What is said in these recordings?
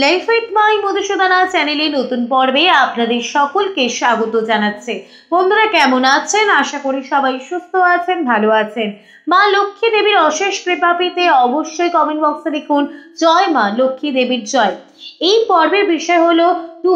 Life with my Madhusudana চ্যানেলে নতুন পর্বে আপনাদের সকলকে স্বাগত জানাচ্ছে। বন্ধুরা, কেমন আছেন? আশা করি সবাই সুস্থ আছেন, ভালো আছেন। মা লক্ষ্মী দেবীর অশেষ কৃপা পেতে অবশ্যই কমেন্ট বক্সে লিখুন, জয় মা লক্ষ্মী দেবীর জয়। এই পর্বের বিষয় হলো দু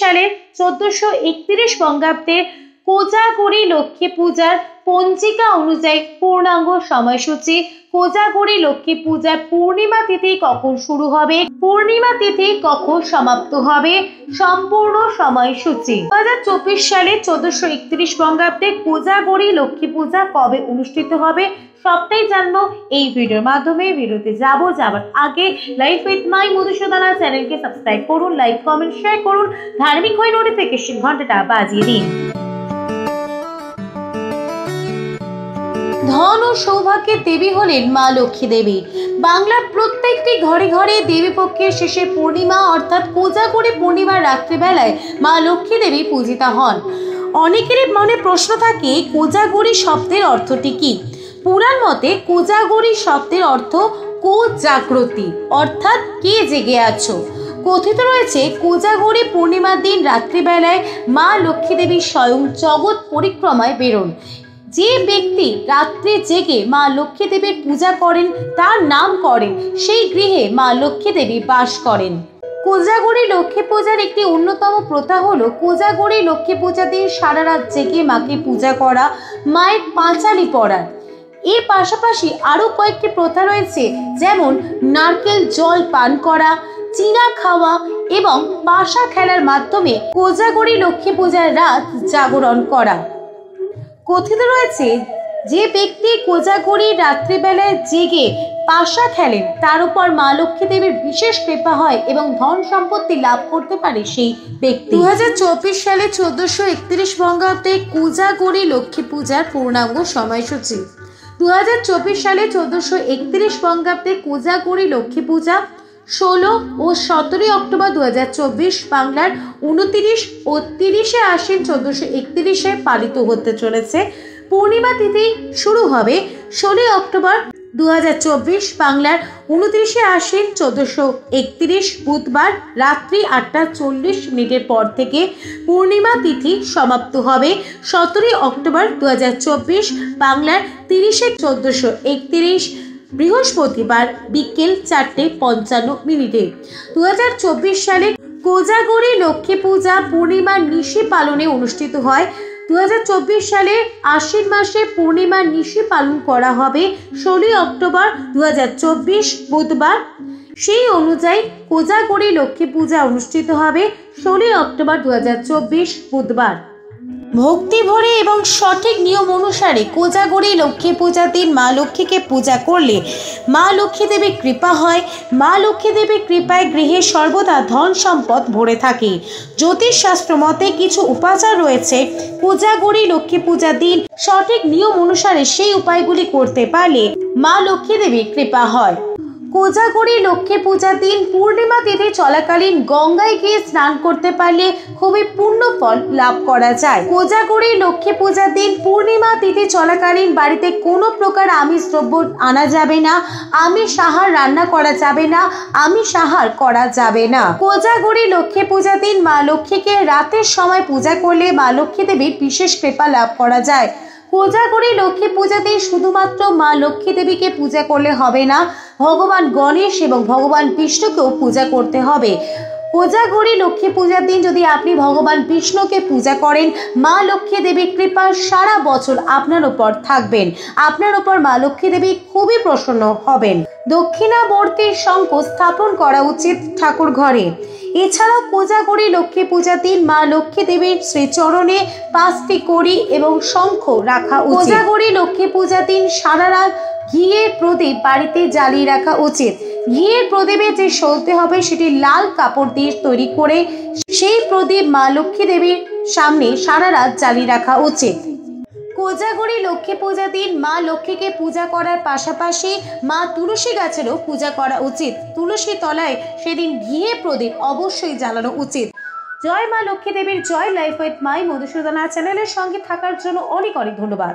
সালের চোদ্দশো একত্রিশ বঙ্গাব্দের কোজাগরি লক্ষ্মী পূজার পঞ্জিকা অনুযায়ী পূর্ণাঙ্গ সময়সূচি। কোজাগরি লক্ষ্মী পূজার পূর্ণিমা তিথি কখন শুরু হবে? পূর্ণিমা তিথি কখন সমাপ্ত হবে? সম্পূর্ণ সময়সূচি। দু হাজার চব্বিশ সালে চোদ্দশো একত্রিশ বঙ্গাব্দে কোজাগরি লক্ষ্মী পূজা কবে অনুষ্ঠিত হবে? সবটাই জানব এই ভিডিওর মাধ্যমে। ভিডিওতে যাব, যাবার আগে লাইফ উইথ মাই মধুসূদনা চ্যানেলকে সাবস্ক্রাইব করুন লাইক কমেন্ট শেয়ার করুন। ধার্মিক হয়ে নোটিফিকেশন ঘন্টাটা বাজিয়ে দিন। ধন ও সৌভাগ্যের দেবী হলেন মা লক্ষ্মী দেবী বাংলার প্রত্যেকটি ঘরে ঘরে দেবী পক্ষের শেষের পূর্ণিমা অর্থাৎ কোজাগরি পূর্ণিমার রাত্রিবেলায় মা লক্ষ্মী দেবী পূজিতা হন। অনেকেরই মনে প্রশ্ন থাকে কোজাগরি শব্দের অর্থটি কি? পুরাণ মতে কোজাগরি শব্দের অর্থ কো জাগ্রতি অর্থাৎ কে জেগে আছো? কথিত রয়েছে কোজাগরি পূর্ণিমার দিন রাত্রিবেলায় মা লক্ষ্মী দেবী স্বয়ং জগৎ পরিক্রমায় বেরোন। যে ব্যক্তি রাত্রে জেগে মা লক্ষ্মী দেবীর পূজা করেন, তার নাম করেন। সেই গৃহে মা লক্ষ্মী দেবী বাস করেন। কোজাগরি লক্ষ্মী পূজার একটি অন্যতম প্রথা হলো কোজাগরি লক্ষ্মী পূজা দিন সারা রাত জেগে মাকে পূজা করা, মায়ের পাঁচালি পড়ার এর পাশাপাশি আরও কয়েকটি প্রথা রয়েছে, যেমন নারকেল জল পান করা, চিনা খাওয়া এবং পাশা খেলার মাধ্যমে কোজাগরি লক্ষ্মী পূজার রাত জাগরণ করা। কথিত রয়েছে যে ব্যক্তি কোজাগরি রাত্রিবেলায় জেগে পাশা খেলেন, তার উপর মা লক্ষ্মী দেবীর বিশেষ কৃপা হয় এবং ধন সম্পত্তি লাভ করতে পারে সেই ব্যক্তি। দু হাজার চব্বিশ সালে চোদ্দশো একত্রিশ বঙ্গাব্দে কোজাগরি লক্ষ্মী পূজার পূর্ণাঙ্গ সময়সূচি। দু হাজার চব্বিশ সালে চোদ্দশো একত্রিশ বঙ্গাব্দে কোজাগরি লক্ষ্মী পূজা ষোলো ও সতেরোই অক্টোবর দু হাজার চব্বিশ বাংলার উনতিরিশ ও তিরিশে আশ্বিন চোদ্দোশো একত্রিশে পালিত হতে চলেছে। পূর্ণিমা তিথি শুরু হবে ষোলোই অক্টোবর দু হাজার চব্বিশ বাংলার উনত্রিশে আশ্বিন চোদ্দোশো একত্রিশ বুধবার রাত্রি আটটা চল্লিশ মিনিটের পর থেকে পূর্ণিমা তিথি সমাপ্ত হবে সতেরোই অক্টোবর দু হাজার চব্বিশ বাংলার তিরিশে চোদ্দোশো একত্রিশ বৃহস্পতিবার বিকেল চারটে পঞ্চান্ন মিনিটে। দু হাজার চব্বিশ সালে কোজাগরি লক্ষ্মী পূজা পূর্ণিমার নিশি পালনে অনুষ্ঠিত হয়। দু হাজার চব্বিশ সালে আশ্বিন মাসে পূর্ণিমার নিশি পালন করা হবে ষোলোই অক্টোবর দুহাজার চব্বিশ বুধবার। সেই অনুযায়ী কোজাগরি লক্ষ্মী পূজা অনুষ্ঠিত হবে ষোলোই অক্টোবর দু হাজার চব্বিশ বুধবার। ভক্তি ভরে এবং সঠিক নিয়ম অনুসারে কোজাগরি লক্ষ্মী পূজার দিন মা লক্ষ্মীকে পূজা করলে মা লক্ষ্মী দেবীর কৃপা হয়। মা লক্ষ্মী দেবীর কৃপায় গৃহে সর্বদা ধন সম্পদ ভরে থাকে। জ্যোতিষশাস্ত্র মতে কিছু উপাচার রয়েছে। কোজাগরি লক্ষ্মী পূজার দিন সঠিক নিয়ম অনুসারে সেই উপায়গুলি করতে পারলে মা লক্ষ্মী দেবীর কৃপা হয়। কোজাগরি লক্ষ্মী পূজার দিন পূর্ণিমা তিথি চলাকালীন গঙ্গায় গিয়ে স্নান করতে পারলে খুবই পূর্ণ ফল লাভ করা যায়। কোজাগরি লক্ষ্মী পূজার দিন পূর্ণিমা তিথি চলাকালীন বাড়িতে কোনো প্রকার আমিষ দ্রব্য আনা যাবে না। আমিষ আহার রান্না করা যাবে না, আমিষ আহার করা যাবে না। কোজাগরি লক্ষ্মী পূজার দিন মা লক্ষ্মীকে রাতের সময় পূজা করলে মা লক্ষ্মী দেবীর বিশেষ কৃপা লাভ করা যায়। কোজাগরি লক্ষ্মী পূজাতে শুধুমাত্র মা লক্ষ্মী দেবীকে পূজা করলে হবে না ভগবান গণেশ এবং ভগবান বিষ্ণুকেও পূজা করতে হবে। কোজাগরি লক্ষ্মী পূজার দিন যদি আপনি ভগবান বিষ্ণুকে পূজা করেন, মা লক্ষ্মী দেবীর কৃপা সারা বছর আপনার উপর থাকবেন। আপনার উপর মা লক্ষ্মী দেবী খুবই প্রসন্ন হবেন। দক্ষিণাবর্তী শঙ্খ স্থাপন করা উচিত ঠাকুর ঘরে। এছাড়াও কোজাগরি লক্ষ্মী পূজার দিন মা লক্ষ্মী দেবীর শ্রীচরণে পাঁচটি কড়ি এবং শঙ্খ রাখা কোজাগরি লক্ষ্মী পূজার দিন সারা রাত ঘিয়ের প্রদীপ বাড়িতে জ্বালিয়ে রাখা উচিত। ঘিয়ের প্রদীপে যে সলতে হবে, সেটি লাল কাপড় দিয়ে তৈরি করে সেই প্রদীপ মা লক্ষ্মী দেবীর সামনে সারা রাত জ্বালিয়ে রাখা উচিত। কোজাগরি লক্ষ্মী পূজা দিন মা লক্ষ্মীকে পূজা করার পাশাপাশি মা তুলসী গাছেরও পূজা করা উচিত। তুলসী তলায় সেদিন ঘিয়ে প্রদীপ অবশ্যই জ্বালানো উচিত। জয় মা লক্ষ্মী দেবীর জয় লাইফ উইথ মাই মধুসূদনা চ্যানেলের সঙ্গে থাকার জন্য অনেক অনেক ধন্যবাদ।